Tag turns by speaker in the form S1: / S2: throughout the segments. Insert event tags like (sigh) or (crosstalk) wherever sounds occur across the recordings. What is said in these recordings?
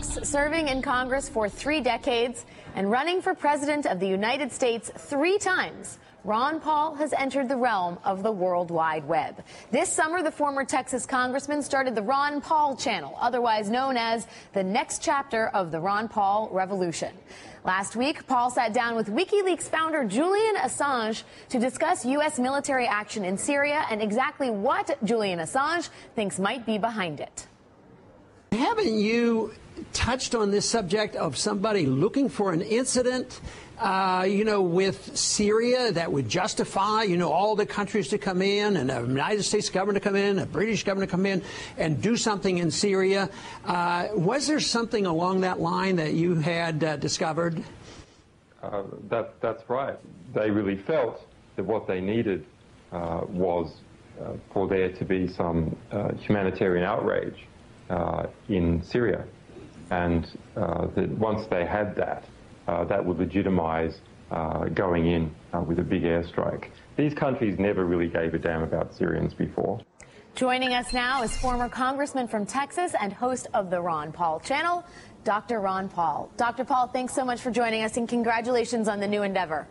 S1: serving in Congress for three decades, and running for President of the United States three times. Ron Paul has entered the realm of the World Wide Web. This summer, the former Texas congressman started the Ron Paul channel, otherwise known as the next chapter of the Ron Paul Revolution. Last week, Paul sat down with WikiLeaks founder Julian Assange to discuss U.S. military action in Syria and exactly what Julian Assange thinks might be behind it.
S2: Haven't you touched on this subject of somebody looking for an incident uh, you know, with Syria that would justify, you know, all the countries to come in and the United States government to come in, a British government to come in and do something in Syria. Uh, was there something along that line that you had uh, discovered?
S3: Uh, that, that's right. They really felt that what they needed uh, was uh, for there to be some humanitarian outrage in Syria. And that once they had that, uh, that would legitimize uh, going in uh, with a big airstrike. These countries never really gave a damn about Syrians before.
S1: Joining us now is former congressman from Texas and host of the Ron Paul channel, Dr. Ron Paul. Dr. Paul, thanks so much for joining us and congratulations on the new endeavor.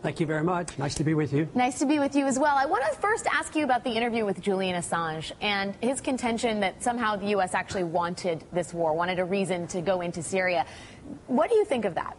S2: Thank you very much. Nice to be with you.
S1: Nice to be with you as well. I want to first ask you about the interview with Julian Assange and his contention that somehow the U.S. actually wanted this war, wanted a reason to go into Syria. What do you think of that?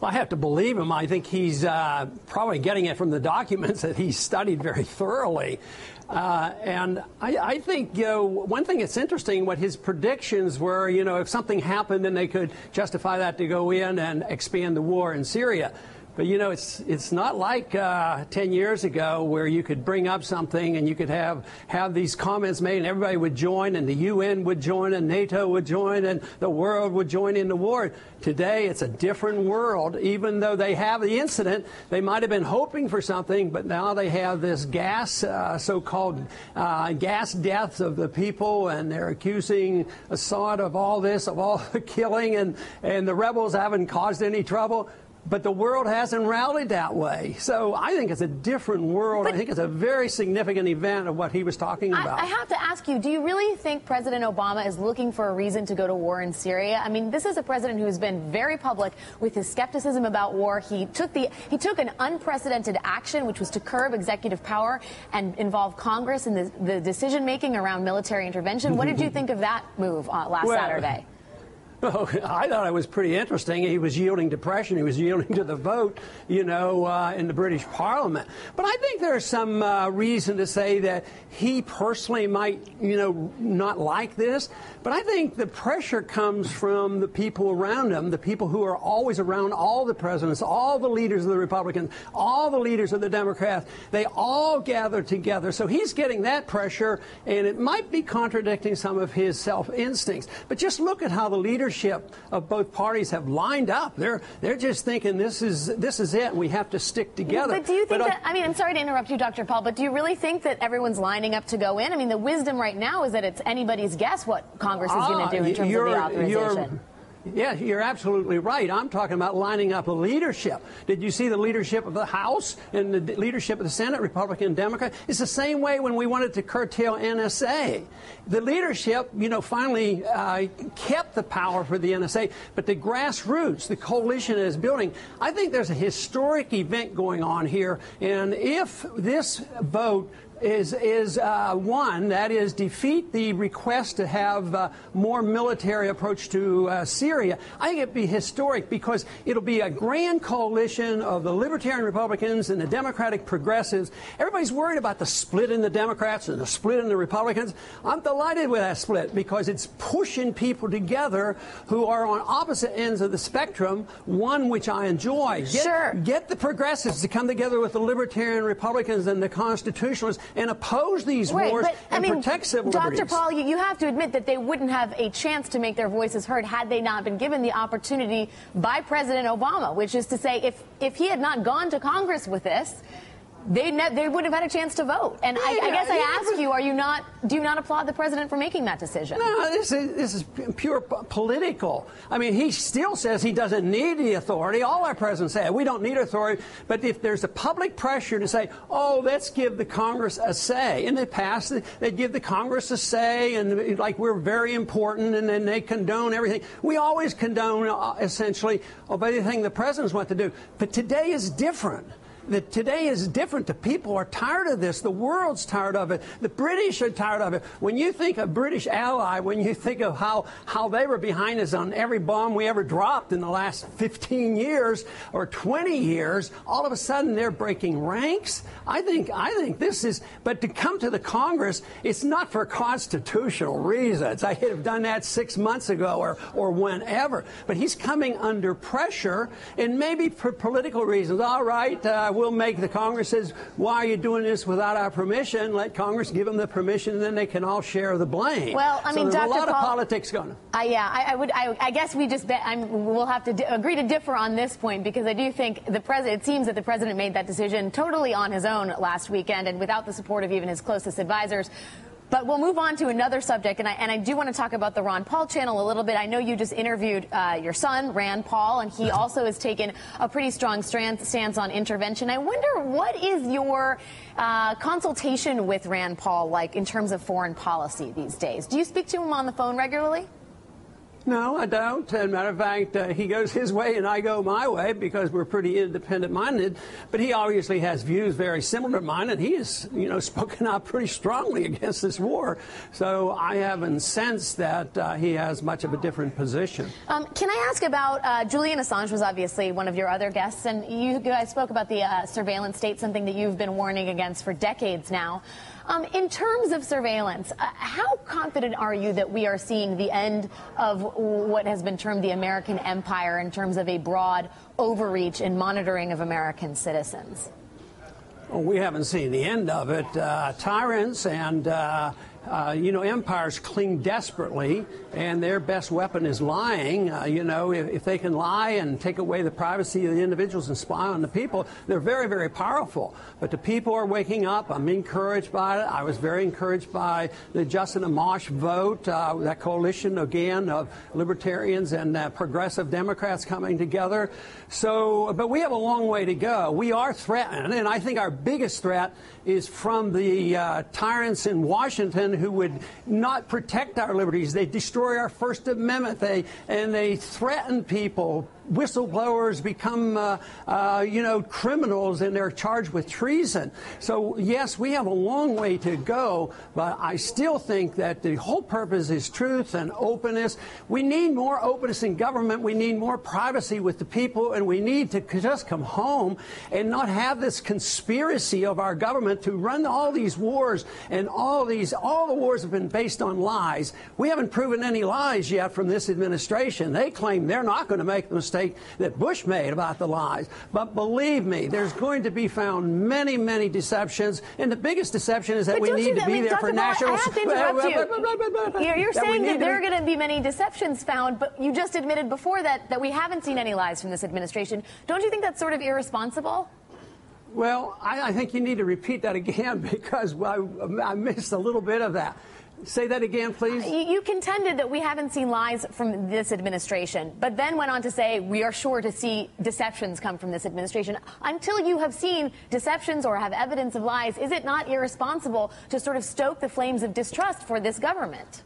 S2: Well, I have to believe him. I think he's uh, probably getting it from the documents that he studied very thoroughly. Uh, and I, I, think, you know, one thing that's interesting, what his predictions were, you know, if something happened, then they could justify that to go in and expand the war in Syria. But you know, it's it's not like uh, 10 years ago where you could bring up something and you could have have these comments made and everybody would join and the UN would join and NATO would join and the world would join in the war. Today, it's a different world. Even though they have the incident, they might have been hoping for something, but now they have this gas, uh, so-called uh, gas deaths of the people, and they're accusing Assad of all this, of all (laughs) the killing, and and the rebels haven't caused any trouble. But the world hasn't rallied that way. So I think it's a different world. But I think it's a very significant event of what he was talking about.
S1: I, I, have to ask you, do you really think President Obama is looking for a reason to go to war in Syria? I mean, this is a president who has been very public with his skepticism about war. He took the he took an unprecedented action, which was to curb executive power and involve Congress in the, the decision making around military intervention. What did you (laughs) think of that move uh, last
S2: well,
S1: Saturday?
S2: Oh, (laughs) I thought it was pretty interesting. He was yielding to pressure. He was yielding to the vote, you know, uh, in the British Parliament. But I think there's some uh, reason to say that he personally might, you know, not like this. But I think the pressure comes from the people around him, the people who are always around all the presidents, all the leaders of the Republicans, all the leaders of the Democrats. They all gather together. So he's getting that pressure, and it might be contradicting some of his self instincts. But just look at how the leadership of both parties have lined up. They're they're just thinking this is this is it. We have to stick together.
S1: But do you think but that? I, I mean, I'm sorry to interrupt you, Dr. Paul, but do you really think that everyone's lining up to go in? I mean, the wisdom right now is that it's anybody's guess what Congress is going to ah, do in terms of the authorization.
S2: Yeah, you're absolutely right. I'm talking about lining up a leadership. Did you see the leadership of the House and the leadership of the Senate, Republican and Democrat? It's the same way when we wanted to curtail NSA. The leadership, you know, finally uh, kept the power for the NSA, but the grassroots, the coalition is building. I think there's a historic event going on here, and if this vote is, is uh, one, that is defeat the request to have uh, more military approach to uh, Syria. I think it'd be historic because it'll be a grand coalition of the Libertarian Republicans and the Democratic Progressives. Everybody's worried about the split in the Democrats and the split in the Republicans. I'm delighted with that split because it's pushing people together who are on opposite ends of the spectrum, one which I enjoy.
S1: Get, sure.
S2: Get the progressives to come together with the Libertarian Republicans and the Constitutionalists and oppose these
S1: right,
S2: wars
S1: but,
S2: and
S1: I mean,
S2: protect civil
S1: Dr.
S2: liberties.
S1: Dr. Paul, you, you have to admit that they wouldn't have a chance to make their voices heard had they not been given the opportunity by President Obama, which is to say, if, if he had not gone to Congress with this, they they wouldn't have had a chance to vote. And I, I guess I ask you, are you not do you not applaud the president for making that decision?
S2: No, this is this is pure political. I mean, he still says he doesn't need the authority. All our presidents say we don't need authority. But if there's a public pressure to say, oh, let's give the Congress a say, in the past they give the Congress a say, and like we're very important, and then they condone everything. We always condone uh, essentially of anything the presidents want to do. But today is different that today is different. The people are tired of this. The world's tired of it. The British are tired of it. When you think of British ally, when you think of how, how they were behind us on every bomb we ever dropped in the last 15 years or 20 years, all of a sudden they're breaking ranks. I think, I think this is, but to come to the Congress, it's not for constitutional reasons. I could have done that six months ago or, or whenever. But he's coming under pressure and maybe for political reasons. All right, uh, we'll make the Congress says, why are you doing this without our permission? Let Congress give them the permission, and then they can all share the blame.
S1: Well, I mean,
S2: so there's
S1: Dr.
S2: a lot
S1: Paul,
S2: of politics going.
S1: Uh, yeah, I, I would. I, I, guess we just. I'm, we'll have to agree to differ on this point because I do think the president. It seems that the president made that decision totally on his own last weekend and without the support of even his closest advisors. But we'll move on to another subject, and I, and I do want to talk about the Ron Paul channel a little bit. I know you just interviewed uh, your son, Rand Paul, and he also has taken a pretty strong stance on intervention. I wonder what is your uh, consultation with Rand Paul like in terms of foreign policy these days? Do you speak to him on the phone regularly?
S2: No, I don't. As a matter of fact, uh, he goes his way and I go my way because we're pretty independent minded. But he obviously has views very similar to mine, and he has, you know, (laughs) spoken out pretty strongly against this war. So I haven't sensed that uh, he has much of a different position.
S1: Um, can I ask about uh, Julian Assange? Was obviously one of your other guests, and you guys spoke about the uh, surveillance state, something that you've been warning against for decades now. Um, in terms of surveillance, uh, how confident are you that we are seeing the end of what has been termed the American empire in terms of a broad overreach and monitoring of American citizens?
S2: Well, we haven't seen the end of it. Uh, tyrants and uh, uh, you know, empires cling desperately, and their best weapon is lying. Uh, you know, if, if, they can lie and take away the privacy of the individuals and spy on the people, they're very, very powerful. But the people are waking up. I'm encouraged by it. I was very encouraged by the Justin Amash vote, uh, that coalition again of libertarians and uh, progressive Democrats coming together. So, but we have a long way to go. We are threatened, and I think our biggest threat is from the uh, tyrants in Washington who would not protect our liberties. They destroy our First Amendment. They and they threaten people whistleblowers become, uh, uh, you know, criminals and they're charged with treason. So, yes, we have a long way to go, but I still think that the whole purpose is truth and openness. We need more openness in government. We need more privacy with the people, and we need to just come home and not have this conspiracy of our government to run all these wars and all these, all the wars have been based on lies. We haven't proven any lies yet from this administration. They claim they're not going to make the mistake mistake that Bush made about the lies. But believe me, there's going to be found many, many deceptions. And the biggest deception is that
S1: but
S2: we need to be
S1: mean,
S2: there
S1: Dr.
S2: for national.
S1: I have to interrupt you. You're, you're that saying that there are going to be many deceptions found, but you just admitted before that that we haven't seen any lies from this administration. Don't you think that's sort of irresponsible?
S2: Well, I, I think you need to repeat that again (laughs) because I, I missed a little bit of that. Say that again, please.
S1: You contended that we haven't seen lies from this administration, but then went on to say we are sure to see deceptions come from this administration. Until you have seen deceptions or have evidence of lies, is it not irresponsible to sort of stoke the flames of distrust for this government?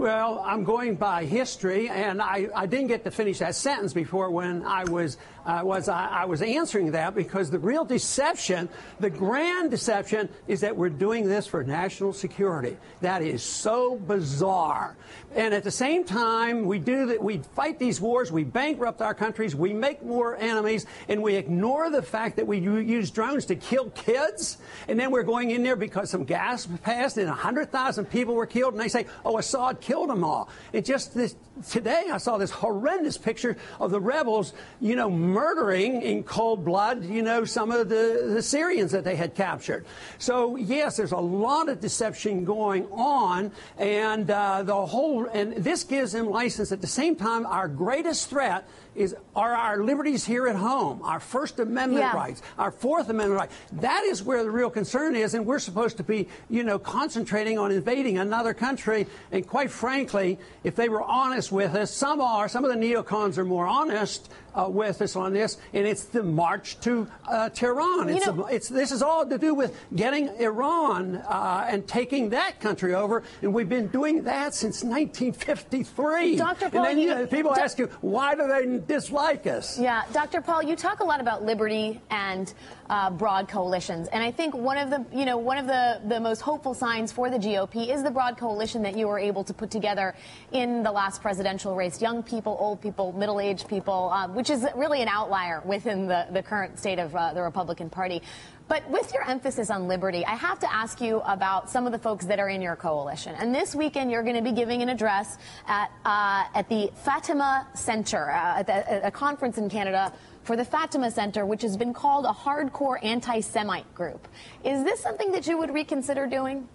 S2: Well, I'm going by history, and I, I didn't get to finish that sentence before when I was uh, was I, I, was answering that because the real deception, the grand deception, is that we're doing this for national security. That is so bizarre. And at the same time, we do that. We fight these wars. We bankrupt our countries. We make more enemies, and we ignore the fact that we use drones to kill kids. And then we're going in there because some gas passed and 100,000 people were killed, and they say, "Oh, Assad." Killed them all. And just this, today I saw this horrendous picture of the rebels, you know, murdering in cold blood, you know, some of the, the Syrians that they had captured. So, yes, there's a lot of deception going on, and uh, the whole, and this gives them license. At the same time, our greatest threat is are our liberties here at home, our First Amendment
S1: Yeah.
S2: rights, our Fourth Amendment rights. That is where the real concern is, and we're supposed to be, you know, concentrating on invading another country. And quite frankly, if they were honest with us, some are, some of the neocons are more honest uh, with us on this, and it's the march to uh, Tehran.
S1: You
S2: It's,
S1: know-
S2: a- it's this is all to do with getting Iran uh, and taking that country over, and we've been doing that since 1953.
S1: Dr. Paul, And
S2: then
S1: you-
S2: people ask you, why do they dislike us?
S1: Yeah, Dr. Paul, you talk a lot about liberty and uh, broad coalitions, and I think one of the, you know, one of the, the most hopeful signs for the GOP is the broad coalition that you were able to put together in the last presidential race. Young people, old people, middle-aged people, uh, which is really an outlier within the, the current state of uh, the Republican Party. But with your emphasis on liberty, I have to ask you about some of the folks that are in your coalition. And this weekend, you're going to be giving an address at uh, at the Fatima Center, uh, at, the, at a conference in Canada for the Fatima Center, which has been called a hardcore anti-Semite group. Is this something that you would reconsider doing?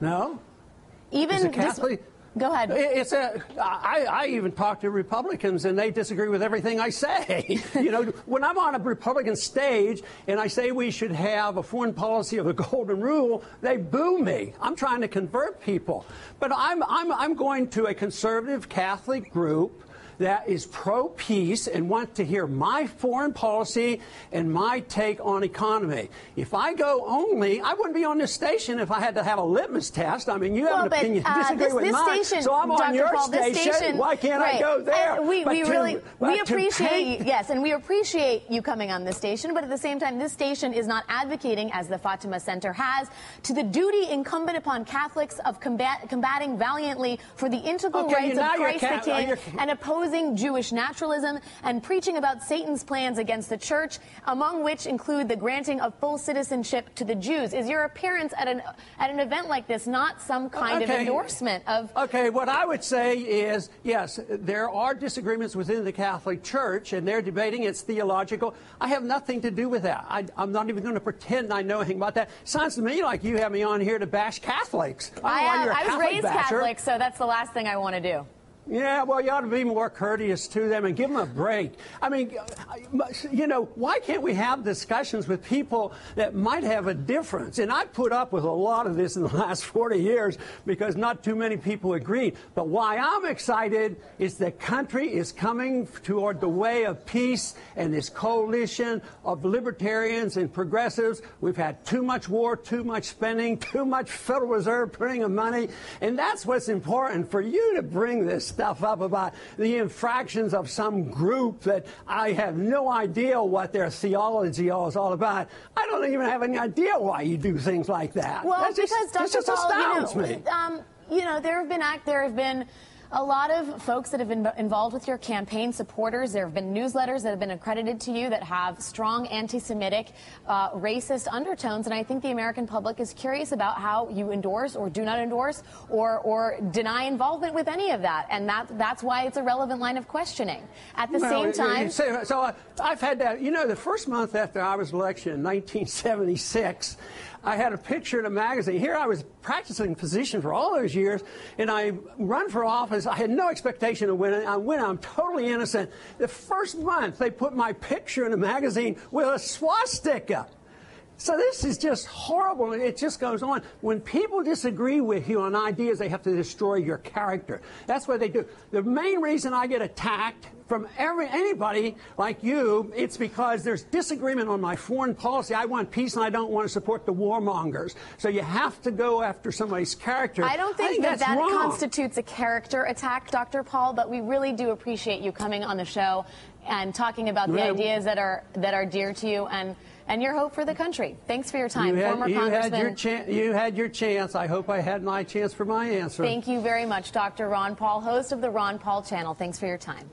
S2: No?
S1: Even
S2: it
S1: this-
S2: Catholic?
S1: Go ahead.
S2: It- It's a. I, I even talk to Republicans and they disagree with everything I say. (laughs) you know, when I'm on a Republican stage and I say we should have a foreign policy of the (laughs) golden rule, they boo me. I'm trying to convert people, but I'm I'm I'm going to a conservative Catholic group that is pro peace and want to hear my foreign policy and my take on economy. If I go only, I wouldn't be on this station if I had to have a litmus test. I mean, you have
S1: Well,
S2: an
S1: but,
S2: opinion,
S1: uh,
S2: disagree
S1: this-
S2: with
S1: this
S2: mine,
S1: station,
S2: so I'm on your
S1: Paul,
S2: station.
S1: station-
S2: Why can't
S1: right.
S2: I go there?
S1: And we, we
S2: to-
S1: really we appreciate yes, and we appreciate you coming on this station. But at the same time, this station is not advocating, as the Fatima Center has, to the duty incumbent upon Catholics of combat, combating valiantly for the integral
S2: Okay,
S1: rights of Christ the King and opposing Jewish naturalism and preaching about Satan's plans against the church, among which include the granting of full citizenship to the Jews. Is your appearance at an at an event like this not some kind of endorsement of?
S2: Okay, what I would say is yes, there are disagreements within the Catholic Church, and they're debating it's theological. I have nothing to do with that. I, I'm not even going to pretend I know anything about that. Sounds to me like you have me on here to bash Catholics. I,
S1: I,
S2: know why
S1: am, uh,
S2: you're a
S1: I was
S2: Catholic
S1: raised
S2: basher.
S1: Catholic, so that's the last thing I want to do.
S2: Yeah, well, you ought to be more courteous to them and give them a break. I mean, you know, why can't we have discussions with people that might have a difference? And I put up with a lot of this in the (laughs) last 40 years because not too many people agreed. But why I'm excited is the country is coming toward the way of peace and this coalition of libertarians and progressives. We've had too much war, too much spending, too much Federal Reserve printing of money. And that's what's important for you to bring this stuff up about the infractions of some group that I have no idea what their theology is all about. I don't even have any idea why you do things like that.
S1: Well,
S2: That just,
S1: because
S2: that
S1: Dr.
S2: just
S1: Paul,
S2: astounds
S1: you know,
S2: me.
S1: um, you know, there have been act, there have been a lot of folks that have been involved with your campaign, supporters. There have been newsletters that have been accredited to you that have strong anti-Semitic, uh, racist undertones, and I think the American public is curious about how you endorse or do not endorse or or deny involvement with any of that, and that that's why it's a relevant line of questioning. At the
S2: Well,
S1: same time,
S2: so I, I've had that. You know, the first month after I was elected in 1976, I had a picture in a magazine. Here I was practicing physician for all those years, and I run for office. I had no expectation of winning. I win. I'm totally innocent. The first month, they put my picture in a magazine with a swastika. So this is just horrible. It just goes on. When people disagree with you on ideas, they have to destroy your character. That's what they do. The main reason I get attacked from every anybody like you, it's because there's disagreement on my foreign policy. I want peace and I don't want to support the warmongers. So you have to go after somebody's character.
S1: I don't think, that that
S2: wrong.
S1: constitutes a character attack, Dr. Paul, but we really do appreciate you coming on the show and talking about the
S2: Yeah.
S1: ideas that are that are dear to you and and your hope for the country. Thanks for your time,
S2: You had,
S1: former
S2: you had
S1: Congressman.
S2: your chan- you had your chance. I hope I had my chance for my answer.
S1: Thank you very much, Dr. Ron Paul, host of the Ron Paul Channel. Thanks for your time.